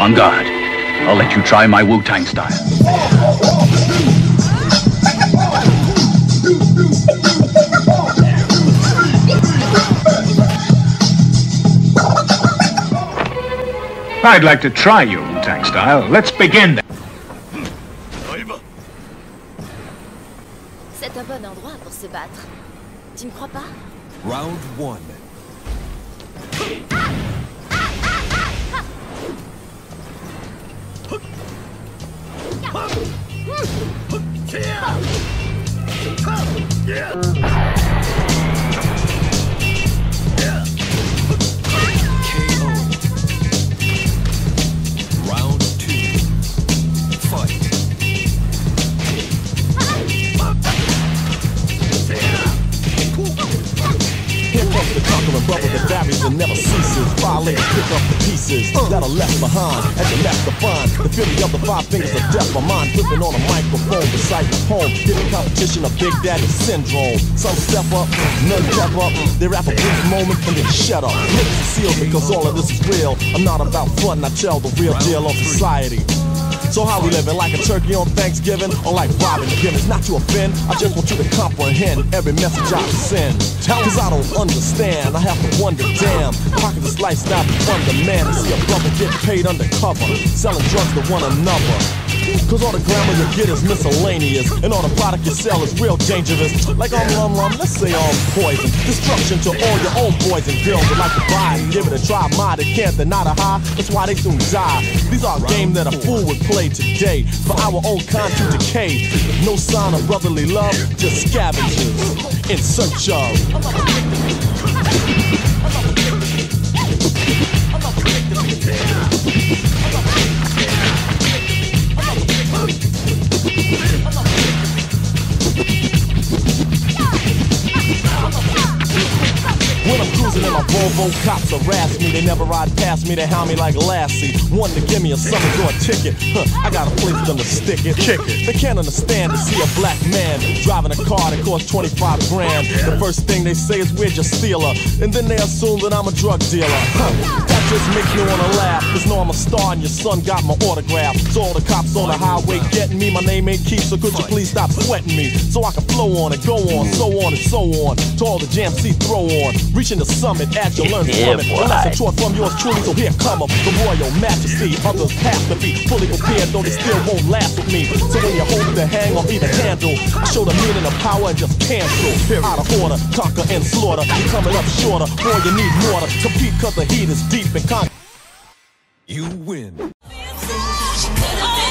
On guard. I'll let you try my Wu-Tang style. I'd like to try your Wu-Tang style. Let's begin then. C'est un bon endroit pour se battre. Tu ne crois pas Round one. KO. The conquering brother that varies and never ceases. Violate, pick up the pieces that are left behind as you left to find. The fury of the five fingers of death, my mind flipping on a microphone, reciting a poem. Giving competition a Big Daddy syndrome. Some step up, none step up. They rap a brief moment and then shut up. Lips sealed because all of this is real. I'm not about fun, I tell the real deal of society. So how we living? Like a turkey on Thanksgiving or like Robin Givens? Not to offend, I just want you to comprehend every message I send. Cause I don't understand, I have to wonder, damn, can this lifestyle fun man to see a brother get paid undercover, selling drugs to one another? Cause all the glamour you get is miscellaneous, and all the product you sell is real dangerous. Like um, um, um, let's say um, poison, destruction to all your own boys and girls that like to buy and give it a try. My, they can't, not a high, that's why they soon die. These are a game that a fool would play today for our own kind to decay. No sign of brotherly love, just scavengers in search of. When I'm cruising in my Volvo, cops harass me. They never ride past me, they hound me like Lassie. One to give me a summer door ticket. Huh, I got a place for them to stick it. Kick it. They can't understand to see a black man driving a car that costs 25 grand. The first thing they say is, We're just stealer. And then they assume that I'm a drug dealer. Huh, just makes me wanna laugh. Cause know I'm a star and your son got my autograph. So all the cops on the highway getting me, my name ain't Keith, so could you please stop sweating me? So I can flow on and go on, so on and so on. To all the jam C throw on. Reaching the summit as you learn from it. The lesson taught from yours truly, so here come up the royal majesty. Others have to be fully prepared, though they still won't last with me. So when you hold the hang or either handle, I show the meaning of power and just cancel. Out of order, conquer and slaughter. You coming up shorter, boy, you need more to compete cause the heat is deep and con- You win. Oh no!